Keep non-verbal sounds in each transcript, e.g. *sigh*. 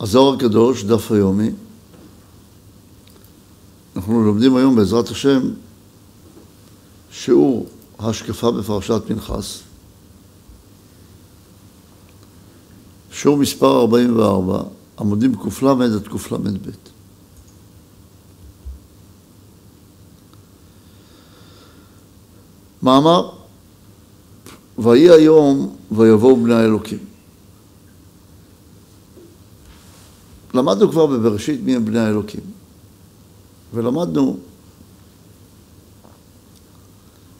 הזוהר הקדוש, דף היומי. אנחנו לומדים היום בעזרת השם שיעור ההשקפה בפרשת פנחס. שיעור מספר 44, עמודים קל עד קל"ב. מאמר, ויהי היום ויבואו בני האלוקים. למדנו כבר בבראשית מי הם בני האלוקים, ולמדנו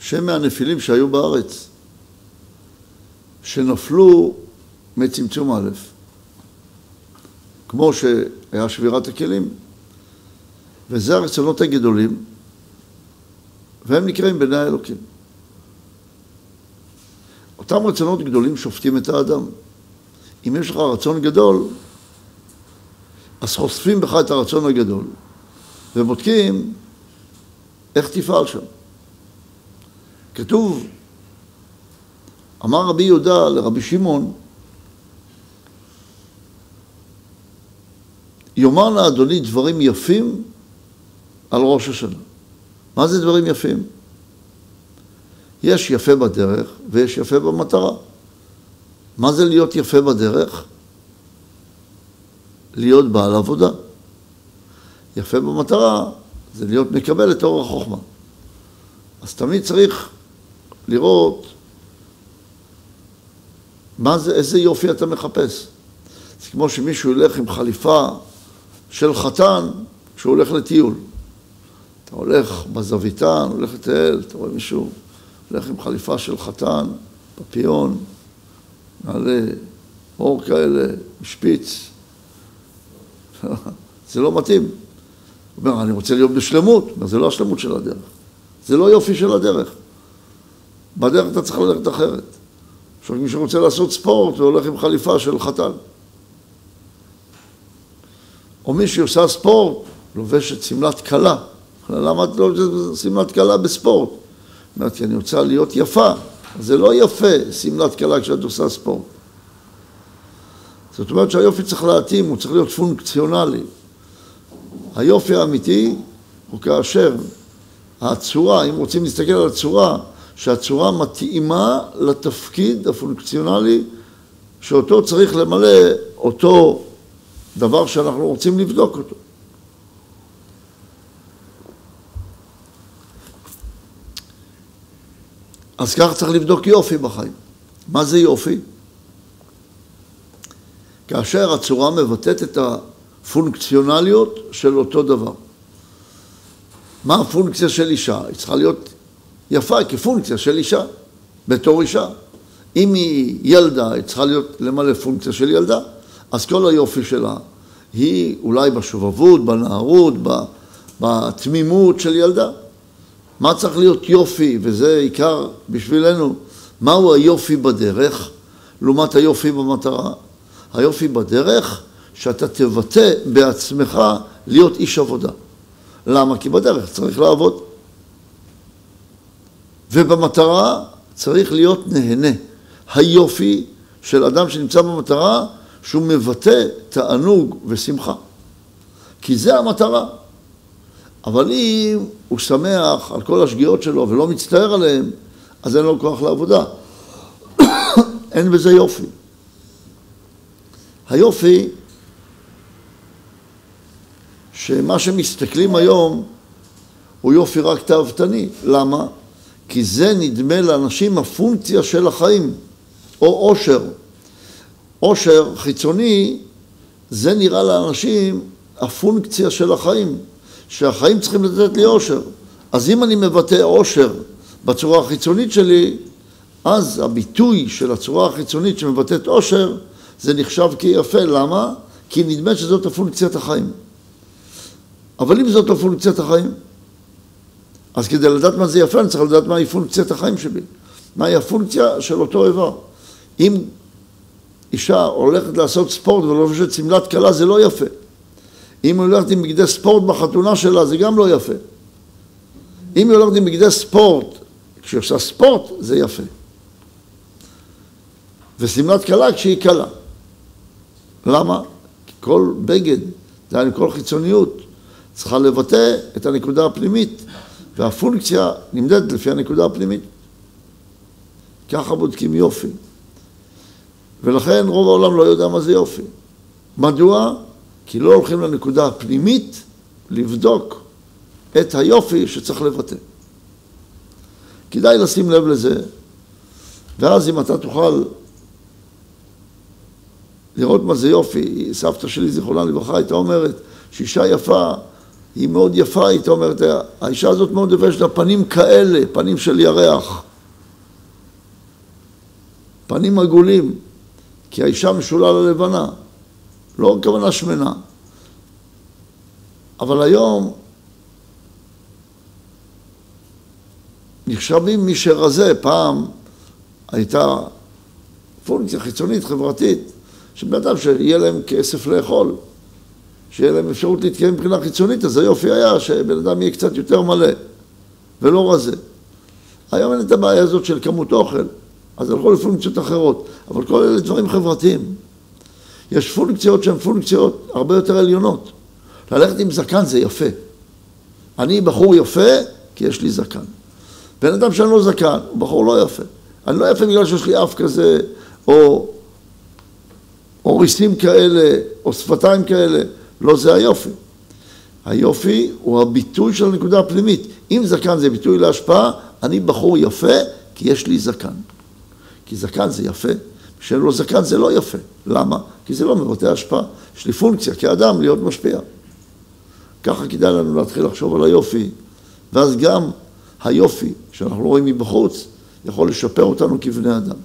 שהם מהנפילים שהיו בארץ, שנפלו מצמצום א', כמו שהיה שבירת הכלים, וזה הרצונות הגדולים, והם נקראים בני האלוקים. אותם רצונות גדולים שופטים את האדם. אם יש לך רצון גדול, אז חושפים בך את הרצון הגדול, ובודקים איך תפעל שם. כתוב, אמר רבי יהודה לרבי שמעון, יאמר לה אדוני דברים יפים על ראש השנה. מה זה דברים יפים? יש יפה בדרך ויש יפה במטרה. מה זה להיות יפה בדרך? להיות בעל עבודה. יפה במטרה זה להיות מקבל את אור החוכמה. אז תמיד צריך לראות מה זה, איזה יופי אתה מחפש. זה כמו שמישהו ילך עם חליפה של חתן כשהוא הולך לטיול. אתה הולך בזוויתן, הולך לטייל, אתה רואה מישהו הולך עם חליפה של חתן, פפיון, נעלה אור כאלה, משפיץ. *laughs* זה לא מתאים. הוא אומר, אני רוצה להיות בשלמות. אומר, זה לא השלמות של הדרך. זה לא יופי של הדרך. בדרך אתה צריך ללכת אחרת. עכשיו מי שרוצה לעשות ספורט והולך עם חליפה של חתן. או מי שעושה ספורט, לובשת שמלת כלה. למה את לא לובשת שמלת כלה בספורט? אומרת, כי אני רוצה להיות יפה. זה לא יפה, שמלת כלה כשאת עושה ספורט. זאת אומרת שהיופי צריך להתאים, הוא צריך להיות פונקציונלי. היופי האמיתי הוא כאשר הצורה, אם רוצים להסתכל על הצורה, שהצורה מתאימה לתפקיד הפונקציונלי שאותו צריך למלא אותו דבר שאנחנו רוצים לבדוק אותו. אז ככה צריך לבדוק יופי בחיים. מה זה יופי? כאשר הצורה מבטאת את הפונקציונליות של אותו דבר. מה הפונקציה של אישה? היא צריכה להיות יפה כפונקציה של אישה, בתור אישה. אם היא ילדה, היא צריכה להיות למלא פונקציה של ילדה, אז כל היופי שלה היא אולי בשובבות, בנערות, בתמימות של ילדה. מה צריך להיות יופי, וזה עיקר בשבילנו, מהו היופי בדרך לעומת היופי במטרה? היופי בדרך שאתה תבטא בעצמך להיות איש עבודה. למה? כי בדרך צריך לעבוד. ובמטרה צריך להיות נהנה. היופי של אדם שנמצא במטרה, שהוא מבטא תענוג ושמחה. כי זה המטרה. אבל אם הוא שמח על כל השגיאות שלו ולא מצטער עליהן, אז אין לו כוח לעבודה. *coughs* אין בזה יופי. היופי, שמה שמסתכלים היום הוא יופי רק תאוותני. למה? כי זה נדמה לאנשים הפונקציה של החיים, או עושר. עושר חיצוני, זה נראה לאנשים הפונקציה של החיים. שהחיים צריכים לתת לי אושר. אז אם אני מבטא אושר בצורה החיצונית שלי, אז הביטוי של הצורה החיצונית שמבטאת אושר, זה נחשב כיפה. למה? כי נדמה שזאת הפונקציית החיים. אבל אם זאת הפונקציית החיים, אז כדי לדעת מה זה יפה, אני צריך לדעת מהי פונקציית החיים שלי. מהי הפונקציה של אותו איבר. אם אישה הולכת לעשות ספורט ולובשת שמלת כלה, זה לא יפה. אם היא הולכת עם בגדי ספורט בחתונה שלה, זה גם לא יפה. אם היא הולכת עם בגדי ספורט, כשהיא עושה ספורט, זה יפה. ושמלת כלה כשהיא כלה. למה? כל בגד, דהיינו כל חיצוניות, צריכה לבטא את הנקודה הפנימית, והפונקציה נמדדת לפי הנקודה הפנימית. ככה בודקים יופי. ולכן רוב העולם לא יודע מה זה יופי. מדוע? כי לא הולכים לנקודה הפנימית לבדוק את היופי שצריך לבטא. כדאי לשים לב לזה, ואז אם אתה תוכל לראות מה זה יופי, סבתא שלי זיכרונה לברכה הייתה אומרת שאישה יפה היא מאוד יפה, הייתה אומרת, האישה הזאת מאוד יפה, יש לה פנים כאלה, פנים של ירח, פנים עגולים, כי האישה משולה ללבנה, לא כוונה שמנה. אבל היום נחשבים מי שרזה, פעם הייתה פונקציה חיצונית, חברתית, שבן אדם שיהיה להם כסף לאכול, שיהיה להם אפשרות להתקיים מבחינה חיצונית, אז היופי היה שבן אדם יהיה קצת יותר מלא ולא רזה. היום אין את הבעיה הזאת של כמות אוכל, אז הלכו לפונקציות אחרות, אבל כל אלה דברים חברתיים. יש פונקציות שהן פונקציות הרבה יותר עליונות. ללכת עם זקן זה יפה. אני בחור יפה כי יש לי זקן. בן אדם שאני לא זקן, הוא בחור לא יפה. אני לא יפה בגלל שיש לי אף כזה, או, או ריסים כאלה, או שפתיים כאלה. לא זה היופי. היופי הוא הביטוי של הנקודה הפנימית. אם זקן זה ביטוי להשפעה, אני בחור יפה כי יש לי זקן. כי זקן זה יפה, כשאין לו זקן זה לא יפה. למה? כי זה לא מבטא השפעה. יש לי פונקציה כאדם להיות משפיע. ככה כדאי לנו להתחיל לחשוב על היופי, ואז גם היופי שאנחנו רואים מבחוץ יכול לשפר אותנו כבני אדם.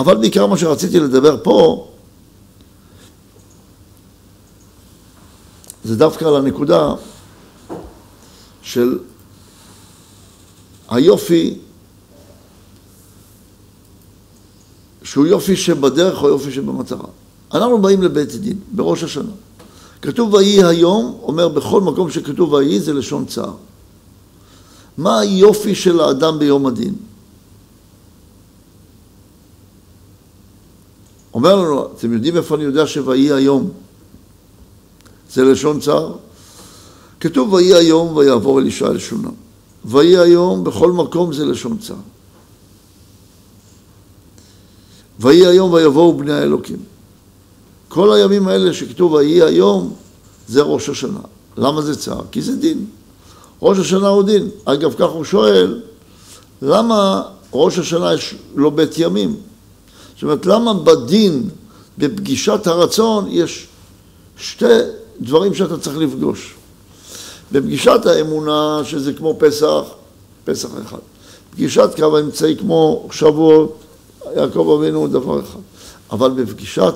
אבל בעיקר מה שרציתי לדבר פה זה דווקא על הנקודה של היופי שהוא יופי שבדרך או יופי שבמטרה. אנחנו באים לבית דין, בראש השנה. כתוב ויהי היום, אומר בכל מקום שכתוב ויהי זה לשון צער. מה היופי של האדם ביום הדין? אומר לנו, אתם יודעים איפה אני יודע שויהי היום? זה לשון צער. כתוב ויהי היום ויעבור אלישע אל שונם. ויהי היום בכל מקום זה לשון צער. ויהי היום ויבואו בני האלוקים. כל הימים האלה שכתוב ויהי היום זה ראש השנה. למה זה צער? כי זה דין. ראש השנה הוא דין. אגב, כך הוא שואל, למה ראש השנה יש לו בית ימים? זאת אומרת, למה בדין, בפגישת הרצון, יש שתי דברים שאתה צריך לפגוש. בפגישת האמונה, שזה כמו פסח, פסח אחד. פגישת קו האמצעי כמו שבועות, יעקב אבינו דבר אחד. אבל בפגישת,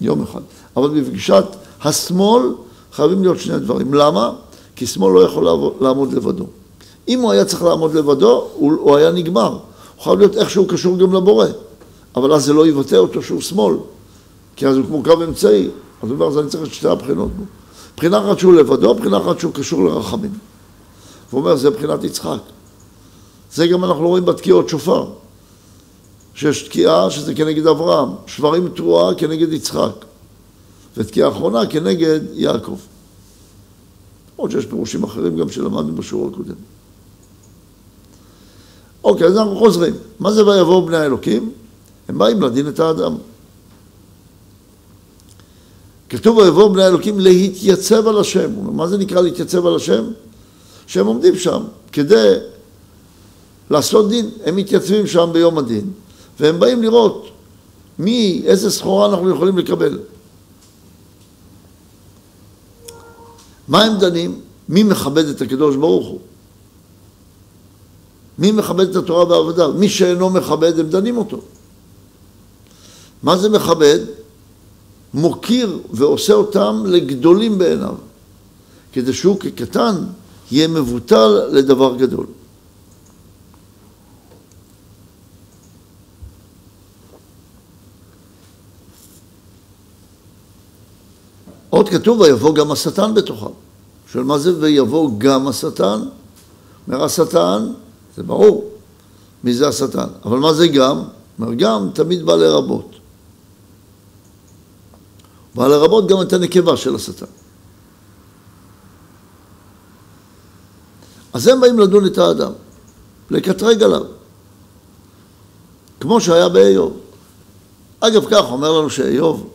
יום אחד, אבל בפגישת השמאל חייבים להיות שני דברים. למה? כי שמאל לא יכול לעמוד לבדו. אם הוא היה צריך לעמוד לבדו, הוא, הוא היה נגמר. הוא חייב להיות איכשהו קשור גם לבורא. אבל אז זה לא יבטא אותו שהוא שמאל. כי אז הוא כמו קו אמצעי. אז הוא אומר, אז אני צריך את שתי הבחינות בו. בחינה אחת שהוא לבדו, בחינה אחת שהוא קשור לרחמים. הוא אומר, זה בחינת יצחק. זה גם אנחנו רואים בתקיעות שופר. שיש תקיעה שזה כנגד אברהם, שברים תרועה כנגד יצחק, ותקיעה אחרונה כנגד יעקב. עוד שיש פירושים אחרים גם שלמדנו בשיעור הקודם. אוקיי, אז אנחנו חוזרים. מה זה ויבואו בני האלוקים? הם באים לדין את האדם. כתוב ויבואו בני האלוקים להתייצב על השם. מה זה נקרא להתייצב על השם? שהם עומדים שם כדי לעשות דין. הם מתייצבים שם ביום הדין, והם באים לראות מי, איזה סחורה אנחנו יכולים לקבל. מה הם דנים? מי מכבד את הקדוש ברוך הוא? מי מכבד את התורה והעבודה? מי שאינו מכבד, הם דנים אותו. מה זה מכבד? מוקיר ועושה אותם לגדולים בעיניו, כדי שהוא כקטן יהיה מבוטל לדבר גדול. עוד כתוב ויבוא גם השטן בתוכם. שואל מה זה ויבוא גם השטן? אומר השטן, זה ברור מי זה השטן, אבל מה זה גם? אומר גם תמיד בא לרבות. אבל לרבות גם את הנקבה של השטן. אז הם באים לדון את האדם, לקטרג עליו, כמו שהיה באיוב. אגב כך אומר לנו שאיוב,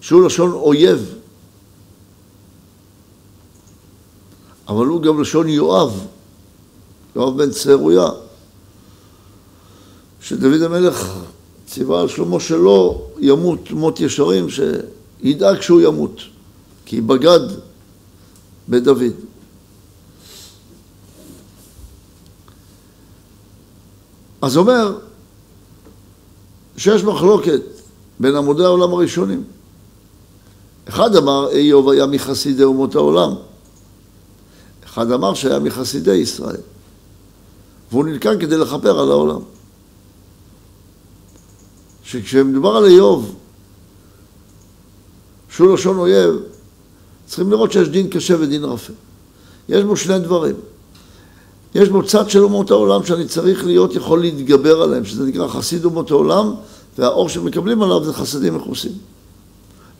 שהוא לשון אויב, אבל הוא גם לשון יואב, יואב בן צרויה, שדוד המלך ציווה על שלמה שלא ימות מות ישרים, שידאג שהוא ימות, כי בגד בדוד. אז אומר שיש מחלוקת בין עמודי העולם הראשונים. אחד אמר איוב היה מחסידי אומות העולם, אחד אמר שהיה מחסידי ישראל, והוא נלקן כדי לכפר על העולם. שכשמדובר על איוב, שהוא לשון אויב, צריכים לראות שיש דין קשה ודין רפה. יש בו שני דברים. יש בו צד של אומות העולם שאני צריך להיות יכול להתגבר עליהם, שזה נקרא חסיד אומות העולם, והאור שמקבלים עליו זה חסדים מכוסים.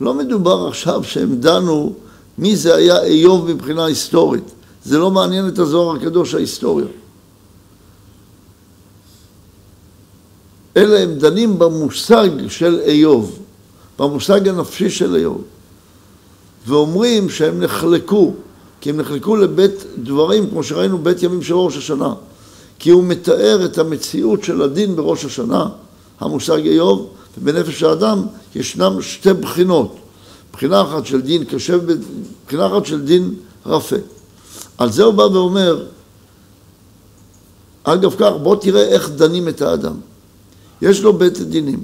לא מדובר עכשיו שהם דנו מי זה היה איוב מבחינה היסטורית. זה לא מעניין את הזוהר הקדוש ההיסטוריה. אלא הם דנים במושג של איוב, במושג הנפשי של איוב, ואומרים שהם נחלקו, כי הם נחלקו לבית דברים, כמו שראינו בית ימים של ראש השנה, כי הוא מתאר את המציאות של הדין בראש השנה, המושג איוב, ובנפש האדם ישנם שתי בחינות, בחינה אחת של דין קשה ובחינה אחת של דין רפה. על זה הוא בא ואומר, אגב כך, בוא תראה איך דנים את האדם. יש לו בית דינים.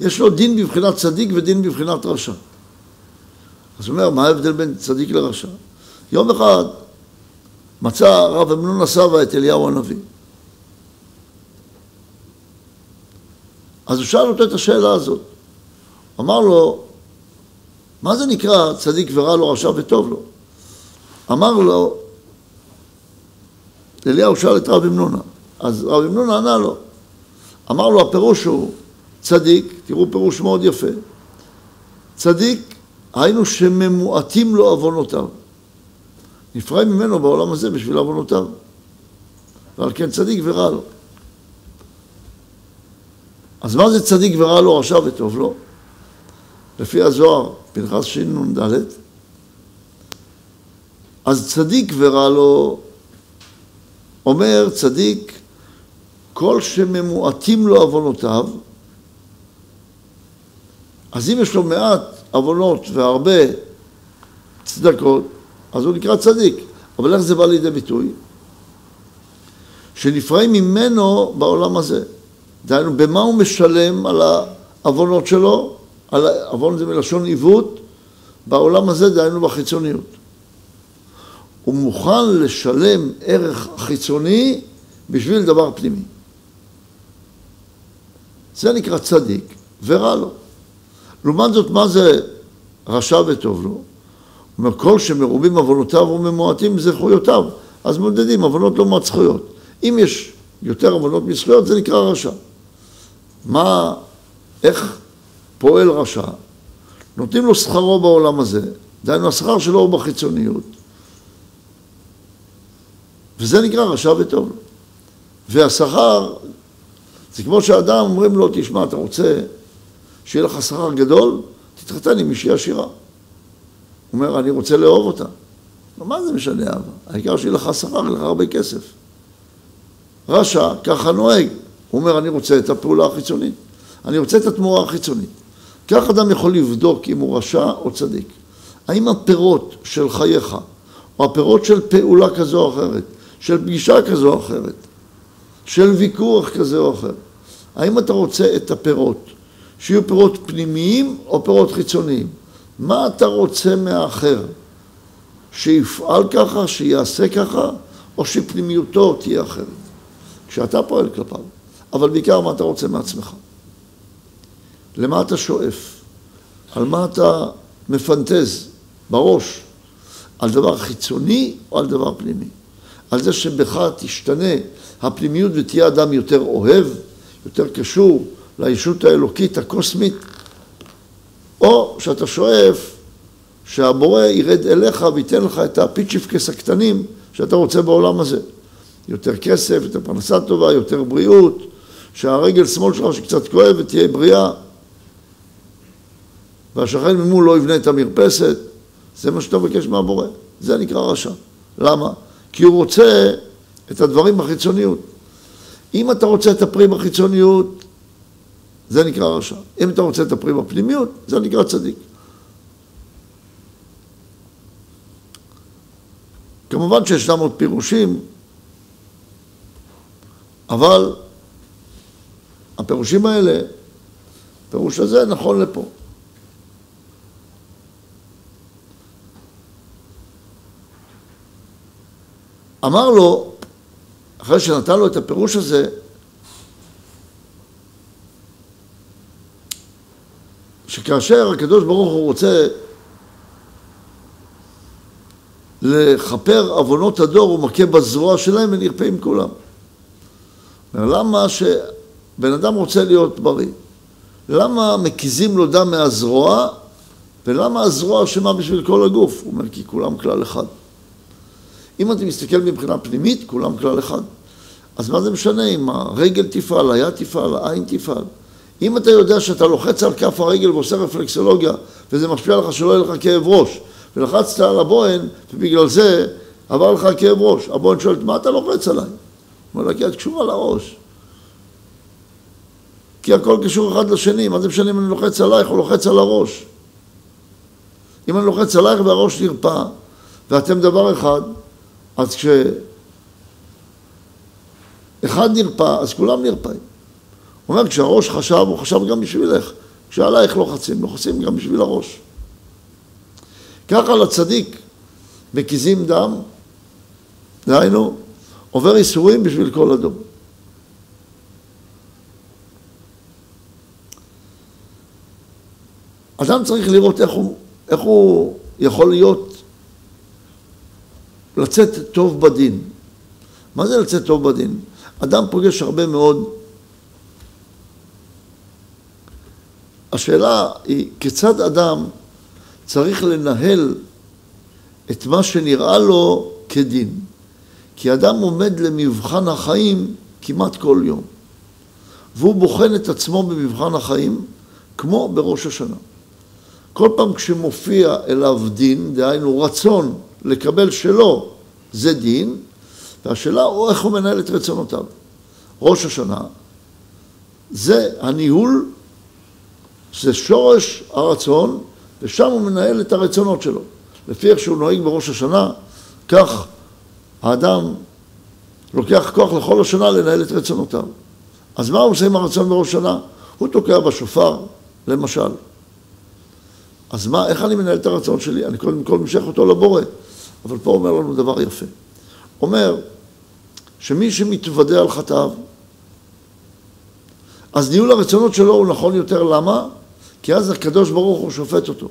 יש לו דין בבחינת צדיק ודין בבחינת רשע. אז הוא אומר, מה ההבדל בין צדיק לרשע? יום אחד מצא הרב אמנון הסבא את אליהו הנביא. אז הוא שאל אותו את השאלה הזאת. אמר לו, מה זה נקרא צדיק ורע לו, רשע וטוב לו? אמר לו, אליהו שאל את רב אמנונה, אז רב אמנונה ענה לו, אמר לו הפירוש הוא צדיק, תראו פירוש מאוד יפה, צדיק היינו שממועטים לו עוונותיו, נפרעים ממנו בעולם הזה בשביל עוונותיו, ועל כן צדיק ורע לו. אז מה זה צדיק ורע לו, רשע וטוב לו? לפי הזוהר, פנחס שנ"ד, אז צדיק ורע לו, אומר צדיק, כל שממועטים לו עוונותיו, אז אם יש לו מעט עוונות והרבה צדקות, אז הוא נקרא צדיק. אבל איך זה בא לידי ביטוי? שנפרעים ממנו בעולם הזה. דהיינו, במה הוא משלם על העוונות שלו? על עוון זה מלשון עיוות, בעולם הזה, דהיינו בחיצוניות. הוא מוכן לשלם ערך חיצוני בשביל דבר פנימי. זה נקרא צדיק ורע לו. לעומת זאת, מה זה רשע וטוב לו? הוא אומר, כל שמרובים עוונותיו וממועטים זכויותיו, אז מודדים, עוונות לא מעט זכויות. אם יש יותר עוונות מזכויות, זה נקרא רשע. מה, איך פועל רשע? נותנים לו שכרו בעולם הזה, דהיינו השכר שלו הוא בחיצוניות. וזה נקרא רשע וטוב לו. והשכר, זה כמו שאדם אומרים לו, תשמע, אתה רוצה שיהיה לך שכר גדול, תתחתן עם מישהי עשירה. הוא אומר, אני רוצה לאהוב אותה. מה זה משנה אהבה? העיקר שיהיה לך שכר, יהיה לך הרבה כסף. רשע ככה נוהג. הוא אומר, אני רוצה את הפעולה החיצונית. אני רוצה את התמורה החיצונית. כך אדם יכול לבדוק אם הוא רשע או צדיק. האם הפירות של חייך, או הפירות של פעולה כזו או אחרת, של פגישה כזו או אחרת, של ויכוח כזה או אחר, האם אתה רוצה את הפירות שיהיו פירות פנימיים או פירות חיצוניים? מה אתה רוצה מהאחר? שיפעל ככה, שיעשה ככה, או שפנימיותו תהיה אחרת? כשאתה פועל כלפיו. אבל בעיקר מה אתה רוצה מעצמך. למה אתה שואף? על מה אתה מפנטז בראש? על דבר חיצוני או על דבר פנימי? על זה שבך תשתנה הפנימיות ותהיה אדם יותר אוהב, יותר קשור, לישות האלוקית הקוסמית, או שאתה שואף שהבורא ירד אליך וייתן לך את הפיצ'יפקס הקטנים שאתה רוצה בעולם הזה. יותר כסף, יותר פרנסה טובה, יותר בריאות, שהרגל שמאל שלך שקצת כואבת תהיה בריאה, והשכן ממול לא יבנה את המרפסת, זה מה שאתה מבקש מהבורא. זה נקרא רשע. למה? כי הוא רוצה את הדברים בחיצוניות. אם אתה רוצה את הפרי בחיצוניות, זה נקרא רשע. אם אתה רוצה את הפרי בפנימיות, זה נקרא צדיק. כמובן שישנם עוד פירושים, אבל הפירושים האלה, הפירוש הזה נכון לפה. אמר לו, אחרי שנתן לו את הפירוש הזה, שכאשר הקדוש ברוך הוא רוצה לכפר עוונות הדור, הוא מכה בזרוע שלהם ונרפאים כולם. למה שבן אדם רוצה להיות בריא? למה מקיזים לו דם מהזרוע, ולמה הזרוע אשמה בשביל כל הגוף? הוא אומר, כי כולם כלל אחד. אם אתה מסתכל מבחינה פנימית, כולם כלל אחד. אז מה זה משנה אם הרגל תפעל, היד תפעל, העין תפעל? אם אתה יודע שאתה לוחץ על כף הרגל ועושה רפלקסולוגיה, וזה משפיע לך שלא יהיה לך כאב ראש, ולחצת על הבוהן, ובגלל זה עבר לך כאב ראש. הבוהן שואלת, מה אתה לוחץ עליי? הוא אומר לה, כי את קשורה לראש. כי הכל קשור אחד לשני, מה זה משנה אם אני לוחץ עלייך או לוחץ על הראש? אם אני לוחץ עלייך והראש נרפא, ואתם דבר אחד, אז כשאחד נרפא, אז כולם נרפאים. הוא אומר, כשהראש חשב, הוא חשב גם בשבילך. כשעלייך לוחצים, לוחצים גם בשביל הראש. ככה לצדיק מקיזים דם, דהיינו, עובר איסורים בשביל כל אדום. אדם צריך לראות איך הוא, איך הוא יכול להיות לצאת טוב בדין. מה זה לצאת טוב בדין? אדם פוגש הרבה מאוד. השאלה היא כיצד אדם צריך לנהל את מה שנראה לו כדין. כי אדם עומד למבחן החיים כמעט כל יום. והוא בוחן את עצמו במבחן החיים כמו בראש השנה. כל פעם כשמופיע אליו דין, דהיינו רצון לקבל שלא זה דין, והשאלה הוא איך הוא מנהל את רצונותיו. ראש השנה זה הניהול, זה שורש הרצון, ושם הוא מנהל את הרצונות שלו. לפי איך שהוא נוהג בראש השנה, כך האדם לוקח כוח לכל השנה לנהל את רצונותיו. אז מה הוא עושה עם הרצון בראש השנה? הוא תוקע בשופר, למשל. אז מה, איך אני מנהל את הרצון שלי? אני קודם כל משך אותו לבורא. אבל פה אומר לנו דבר יפה. אומר שמי שמתוודה על חטאיו, אז ניהול הרצונות שלו הוא נכון יותר, למה? כי אז הקדוש ברוך הוא שופט אותו.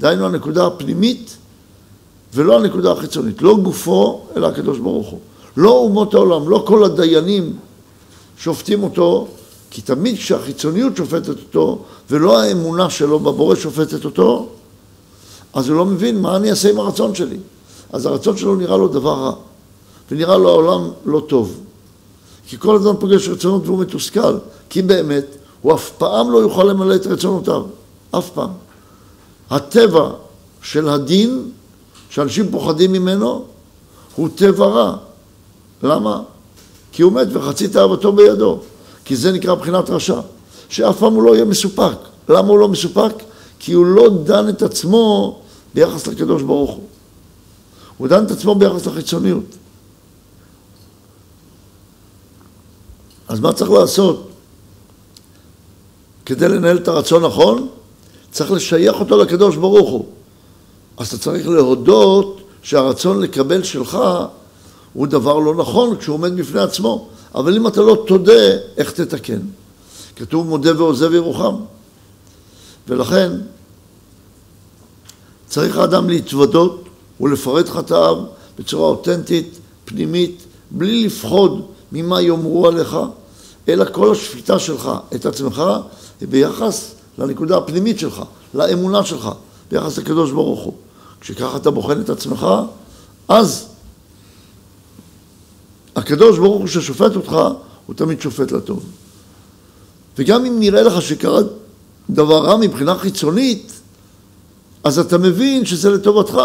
דהיינו הנקודה הפנימית ולא הנקודה החיצונית. לא גופו, אלא הקדוש ברוך הוא. לא אומות העולם, לא כל הדיינים שופטים אותו, כי תמיד כשהחיצוניות שופטת אותו, ולא האמונה שלו בבורא שופטת אותו, אז הוא לא מבין מה אני אעשה עם הרצון שלי. אז הרצון שלו נראה לו דבר רע, ונראה לו העולם לא טוב. כי כל הזמן פוגש רצונות והוא מתוסכל, כי באמת הוא אף פעם לא יוכל למלא את רצונותיו, אף פעם. הטבע של הדין, שאנשים פוחדים ממנו, הוא טבע רע. למה? כי הוא מת וחצי תאוותו בידו. כי זה נקרא בחינת רשע, שאף פעם הוא לא יהיה מסופק. למה הוא לא מסופק? כי הוא לא דן את עצמו ביחס לקדוש ברוך הוא. הוא דן את עצמו ביחס לחיצוניות. אז מה צריך לעשות? כדי לנהל את הרצון נכון, צריך לשייך אותו לקדוש ברוך הוא. אז אתה צריך להודות שהרצון לקבל שלך הוא דבר לא נכון כשהוא עומד בפני עצמו. אבל אם אתה לא תודה, איך תתקן? כתוב מודה ועוזב ירוחם. ולכן צריך האדם להתוודות ולפרט חטאיו בצורה אותנטית, פנימית, בלי לפחוד ממה יאמרו עליך, אלא כל השפיטה שלך את עצמך היא ביחס לנקודה הפנימית שלך, לאמונה שלך, ביחס לקדוש ברוך הוא. כשככה אתה בוחן את עצמך, אז הקדוש ברוך הוא ששופט אותך, הוא תמיד שופט לטוב. וגם אם נראה לך שקרה דבר רע מבחינה חיצונית, אז אתה מבין שזה לטובתך.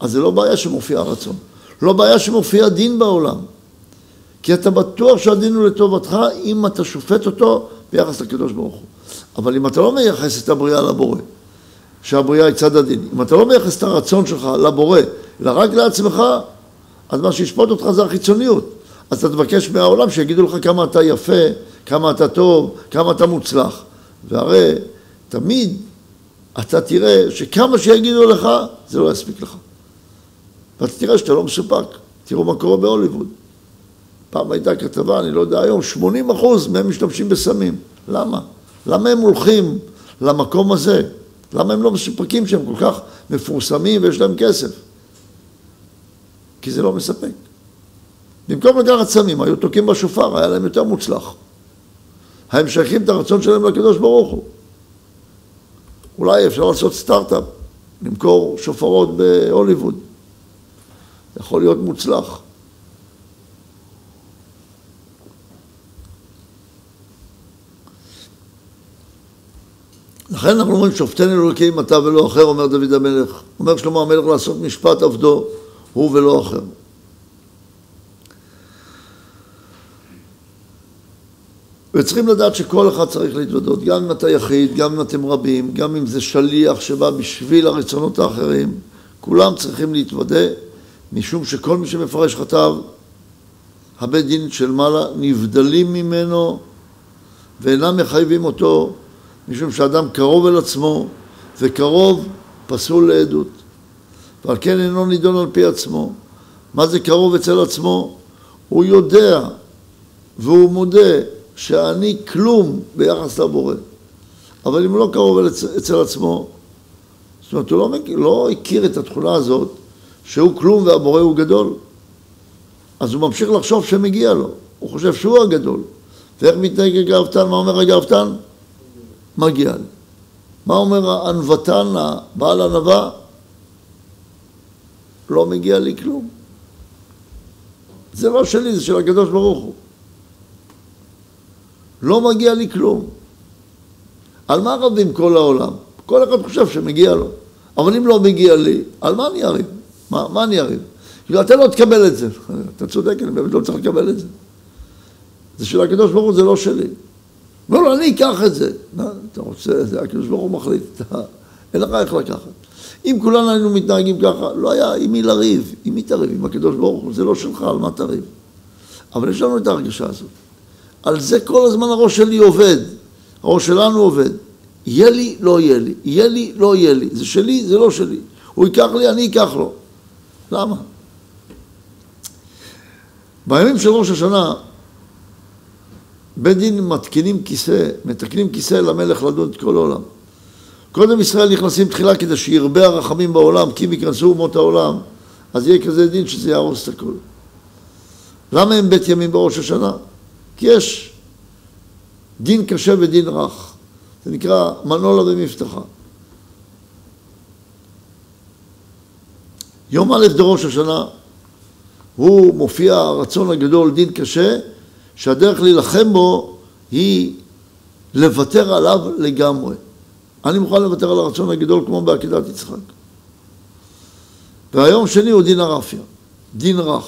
אז זה לא בעיה שמופיע רצון. לא בעיה שמופיע דין בעולם. כי אתה בטוח שהדין הוא לטובתך אם אתה שופט אותו ביחס לקדוש ברוך הוא. אבל אם אתה לא מייחס את הבריאה לבורא, שהבריאה היא צד הדין, אם אתה לא מייחס את הרצון שלך לבורא, אלא רק לעצמך, אז מה שישפוט אותך זה החיצוניות. אז אתה תבקש מהעולם שיגידו לך כמה אתה יפה, כמה אתה טוב, כמה אתה מוצלח. והרי תמיד אתה תראה שכמה שיגידו לך, זה לא יספיק לך. ואתה תראה שאתה לא מסופק. תראו מה קורה בהוליווד. פעם הייתה כתבה, אני לא יודע היום, 80 אחוז מהם משתמשים בסמים. למה? למה הם הולכים למקום הזה? למה הם לא מסופקים שהם כל כך מפורסמים ויש להם כסף? כי זה לא מספק. במקום לקחת סמים, היו תוקעים בשופר, היה להם יותר מוצלח. הם שייכים את הרצון שלהם לקדוש ברוך הוא. אולי אפשר לעשות סטארט-אפ, למכור שופרות בהוליווד. יכול להיות מוצלח. לכן אנחנו אומרים, שופטני אלוקים אתה ולא אחר, אומר דוד המלך. אומר שלמה המלך לעשות משפט עבדו, הוא ולא אחר. וצריכים לדעת שכל אחד צריך להתוודות, גם אם אתה יחיד, גם אם אתם רבים, גם אם זה שליח שבא בשביל הרצונות האחרים, כולם צריכים להתוודה, משום שכל מי שמפרש חטב, הבית דין של מעלה נבדלים ממנו ואינם מחייבים אותו, משום שאדם קרוב אל עצמו, וקרוב פסול לעדות. ועל כן אינו נידון על פי עצמו. מה זה קרוב אצל עצמו? הוא יודע והוא מודה שאני כלום ביחס לבורא. אבל אם לא קרוב אצל עצמו, זאת אומרת, הוא לא, לא הכיר את התכונה הזאת שהוא כלום והבורא הוא גדול. אז הוא ממשיך לחשוב שמגיע לו, הוא חושב שהוא הגדול. ואיך מתנהג הגאוותן? מה אומר הגאוותן? מגיע לי. מה אומר הענוותן, בעל ענווה? לא מגיע לי כלום. זה לא שלי, זה של הקדוש ברוך הוא. לא מגיע לי כלום. על מה רבים כל העולם? כל אחד חושב שמגיע לו. אבל אם לא מגיע לי, על מה אני אריב? מה, מה אני אריב? כאילו, אתה לא תקבל את זה. אתה צודק, אני באמת לא צריך לקבל את זה. זה של הקדוש ברוך הוא, זה לא שלי. לא, לא, אני אקח את זה. מה, אתה רוצה, זה הקדוש ברוך הוא מחליט. אין לך איך לקחת. אם כולנו היינו מתנהגים ככה, לא היה עם מי לריב. עם מי תריב? עם הקדוש ברוך הוא, זה לא שלך, על מה תריב? אבל יש לנו את ההרגשה הזאת. על זה כל הזמן הראש שלי עובד, הראש שלנו עובד. יהיה לי, לא יהיה לי, יהיה לי, לא יהיה לי. זה שלי, זה לא שלי. הוא ייקח לי, אני אקח לו. למה? בימים של ראש השנה, בית דין מתקינים כיסא, מתקנים כיסא למלך לדון את כל העולם. קודם ישראל נכנסים תחילה כדי שירבה הרחמים בעולם, כי אם ייכנסו אומות העולם, אז יהיה כזה דין שזה יהרוס את הכל. למה הם בית ימים בראש השנה? כי יש דין קשה ודין רך. זה נקרא מנולה ומבטחה. יום א' דראש השנה הוא מופיע הרצון הגדול, דין קשה, שהדרך להילחם בו היא לוותר עליו לגמרי. אני מוכן לוותר על הרצון הגדול כמו בעקידת יצחק. והיום שני הוא דין הרפיה, דין רך,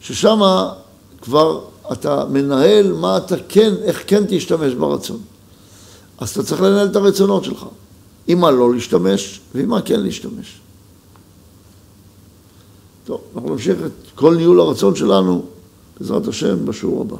ששם כבר אתה מנהל מה אתה כן, איך כן תשתמש ברצון. אז אתה צריך לנהל את הרצונות שלך. עם מה לא להשתמש ועם מה כן להשתמש. טוב, אנחנו נמשיך את כל ניהול הרצון שלנו, בעזרת השם, בשיעור הבא.